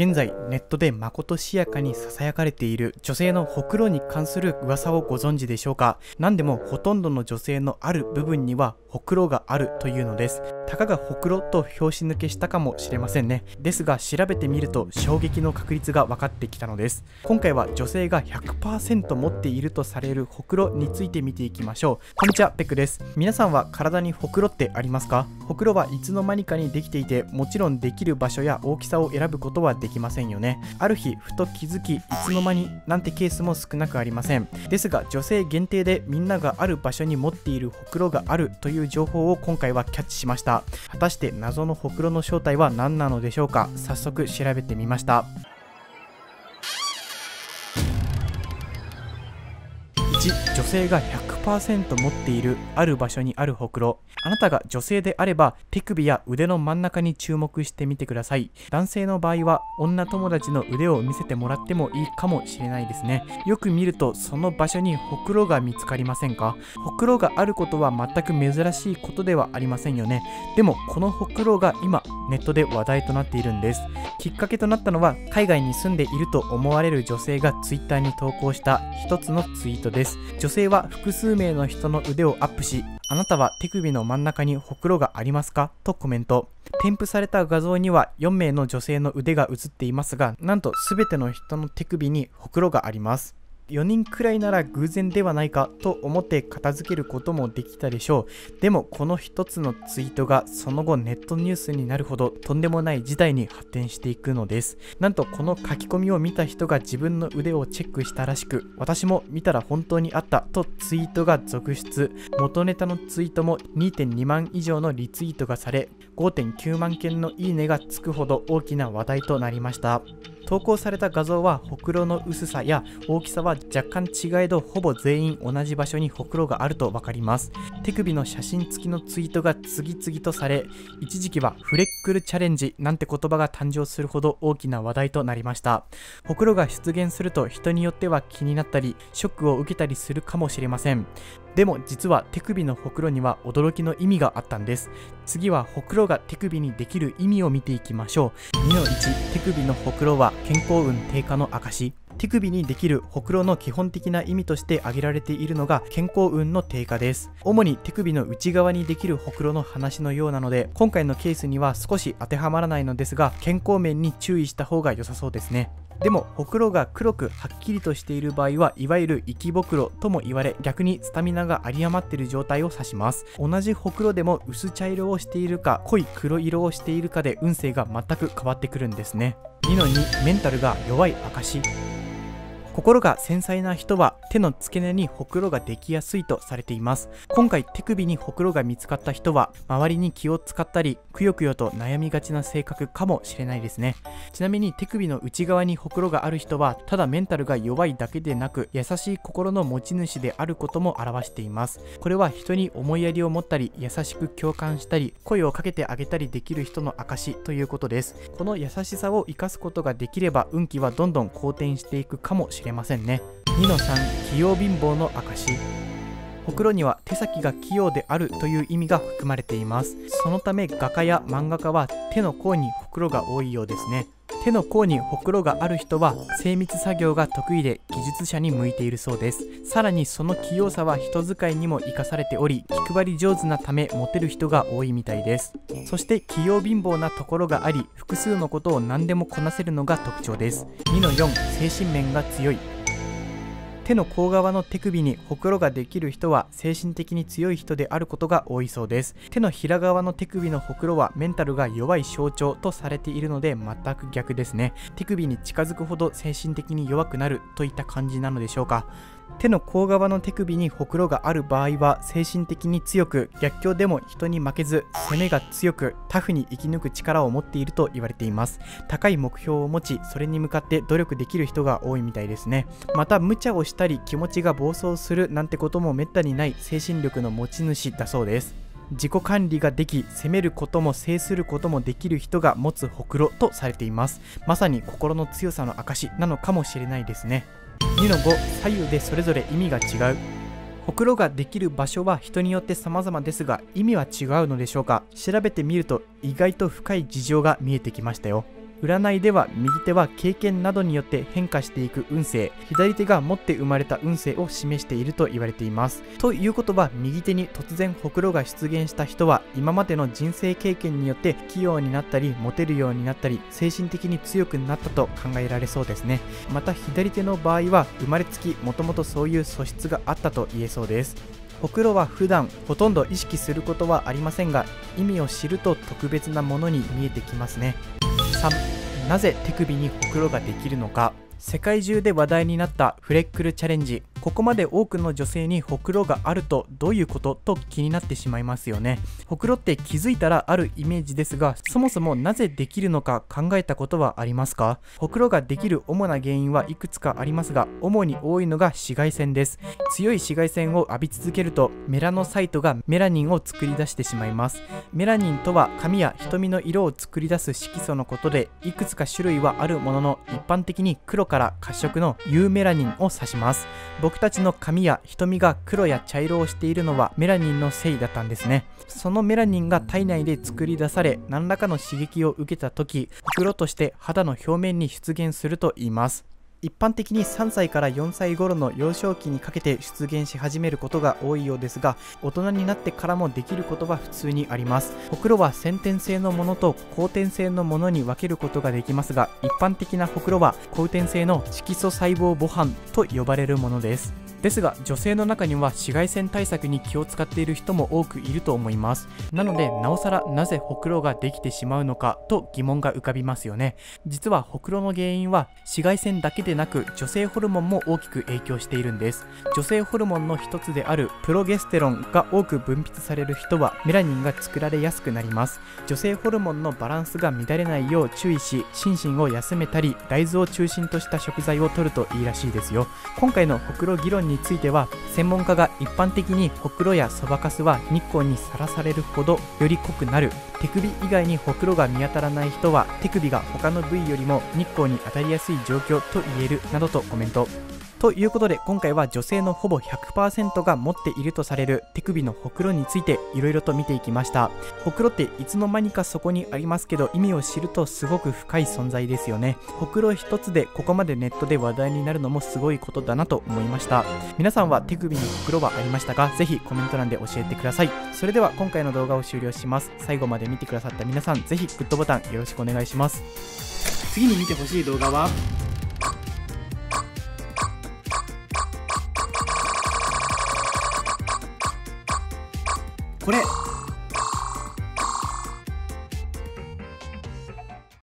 現在ネットでまことしやかに囁かれている女性のほくろに関する噂をご存知でしょうか？何でもほとんどの女性のある部分にはほくろがあるというのです。たかがほくろと拍子抜けしたかもしれませんね。ですが調べてみると衝撃の確率が分かってきたのです。今回は女性が100%持っているとされるほくろについて見ていきましょう。こんにちはペックです。皆さんは体にほくろってありますか？ほくろはいつの間にかにできていてもちろんできる場所や大きさを選ぶことはできませんよね。ある日ふと気づきいつの間になんてケースも少なくありません。ですが女性限定でみんながある場所に持っているほくろがあるという情報を今回はキャッチしました。果たして謎のほくろの正体は何なのでしょうか。早速調べてみました。1女性が100持っているある場所にあるほくろ。あなたが女性であれば手首や腕の真ん中に注目してみてください。男性の場合は女友達の腕を見せてもらってもいいかもしれないですね。よく見るとその場所にほくろが見つかりませんか？ほくろがあることは全く珍しいことではありませんよね。でもこのほくろが今ネットで話題となっているんです。きっかけとなったのは海外に住んでいると思われる女性が Twitter に投稿した一つのツイートです。女性は複数名の人の腕をアップしあなたは手首の真ん中にほくろがありますか？とコメント。添付された画像には4名の女性の腕が映っていますがなんと全ての人の手首にほくろがあります。4人くらいなら偶然ではないかと思って片付けることもできたでしょう。でもこの一つのツイートがその後ネットニュースになるほどとんでもない事態に発展していくのです。なんとこの書き込みを見た人が自分の腕をチェックしたらしく私も見たら本当にあったとツイートが続出。元ネタのツイートも2.2万以上のリツイートがされ5.9万件のいいねがつくほど大きな話題となりました。投稿された画像はほくろの薄さや大きさは若干違えどほぼ全員同じ場所にほくろがあると分かります。手首の写真付きのツイートが次々とされ一時期はフレックルチャレンジなんて言葉が誕生するほど大きな話題となりました。ほくろが出現すると人によっては気になったりショックを受けたりするかもしれません。でも実は手首のほくろには驚きの意味があったんです。次はほくろが手首にできる意味を見ていきましょう。2の1手首のほくろは健康運低下の証手首にできるほくろの基本的な意味として挙げられているのが健康運の低下です。主に手首の内側にできるほくろの話のようなので今回のケースには少し当てはまらないのですが健康面に注意した方が良さそうですね。でもほくろが黒くはっきりとしている場合はいわゆる生きぼくろとも言われ逆にスタミナが有り余っている状態を指します。同じほくろでも薄茶色をしているか濃い黒色をしているかで運勢が全く変わってくるんですね。2の2メンタルが弱い証心が繊細な人は手の付け根にほくろができやすいとされています。今回手首にほくろが見つかった人は周りに気を使ったりくよくよと悩みがちな性格かもしれないですね。ちなみに手首の内側にほくろがある人はただメンタルが弱いだけでなく優しい心の持ち主であることも表しています。これは人に思いやりを持ったり優しく共感したり声をかけてあげたりできる人の証ということです。この優しさを生かすことができれば運気はどんどん好転していくかもしれません。しれませんね。2の3器用貧乏の証。ほくろには手先が器用であるという意味が含まれています。そのため画家や漫画家は手の甲にほくろが多いようですね。手の甲にほくろがある人は精密作業が得意で技術者に向いているそうです。さらにその器用さは人使いにも生かされており気配り上手なためモテる人が多いみたいです。そして器用貧乏なところがあり複数のことを何でもこなせるのが特徴です。2の4精神面が強い。手の甲側の手首にほくろができる人は精神的に強い人であることが多いそうです。手のひら側の手首のほくろはメンタルが弱い象徴とされているので全く逆ですね。手首に近づくほど精神的に弱くなるといった感じなのでしょうか。手の甲側の手首にほくろがある場合は精神的に強く逆境でも人に負けず攻めが強くタフに生き抜く力を持っていると言われています。高い目標を持ちそれに向かって努力できる人が多いみたいです。ねまた無茶をしたり気持ちが暴走するなんてこともめったにない精神力の持ち主だそうです。自己管理ができ攻めることも制することもできる人が持つほくろとされています。まさに心の強さの証なのかもしれないですね。2-5左右でそれぞれ意味が違う。ほくろができる場所は人によって様々ですが意味は違うのでしょうか？調べてみると意外と深い事情が見えてきましたよ。占いでは右手は経験などによって変化していく運勢左手が持って生まれた運勢を示していると言われています。ということは右手に突然ほくろが出現した人は今までの人生経験によって器用になったりモテるようになったり精神的に強くなったと考えられそうですね。また左手の場合は生まれつきもともとそういう素質があったと言えそうです。ほくろは普段ほとんど意識することはありませんが意味を知ると特別なものに見えてきますね。3なぜ手首にほくろができるのか。世界中で話題になったフレックルチャレンジ。ここまで多くの女性にほくろがあるとどういうことと気になってしまいますよね。ほくろって気づいたらあるイメージですがそもそもなぜできるのか考えたことはありますか？ほくろができる主な原因はいくつかありますが主に多いのが紫外線です。強い紫外線を浴び続けるとメラノサイトがメラニンを作り出してしまいます。メラニンとは髪や瞳の色を作り出す色素のことでいくつか種類はあるものの一般的に黒から褐色の有メラニンを指します。僕僕たちの髪や瞳が黒や茶色をしているのはメラニンのせいだったんですね。そのメラニンが体内で作り出され何らかの刺激を受けた時袋として肌の表面に出現すると言います。一般的に3歳から4歳頃の幼少期にかけて出現し始めることが多いようですが大人になってからもできることは普通にあります。ほくろは先天性のものと後天性のものに分けることができますが一般的なほくろは後天性の色素細胞母斑と呼ばれるものです。ですが女性の中には紫外線対策に気を使っている人も多くいると思います。なのでなおさらなぜほくろができてしまうのかと疑問が浮かびますよね。実はほくろの原因は紫外線だけでなく女性ホルモンも大きく影響しているんです。女性ホルモンの一つであるプロゲステロンが多く分泌される人はメラニンが作られやすくなります。女性ホルモンのバランスが乱れないよう注意し心身を休めたり大豆を中心とした食材を摂るといいらしいですよ。今回のほくろ議論については専門家が一般的にほくろやそばかすは日光にさらされるほどより濃くなる。手首以外にほくろが見当たらない人は手首が他の部位よりも日光に当たりやすい状況と言える。などとコメント。ということで今回は女性のほぼ100%が持っているとされる手首のほくろについていろいろと見ていきました。ほくろっていつの間にかそこにありますけど意味を知るとすごく深い存在ですよね。ほくろ一つでここまでネットで話題になるのもすごいことだなと思いました。皆さんは手首にほくろはありましたか？ぜひコメント欄で教えてください。それでは今回の動画を終了します。最後まで見てくださった皆さんぜひグッドボタンよろしくお願いします。次に見てほしい動画はこれ。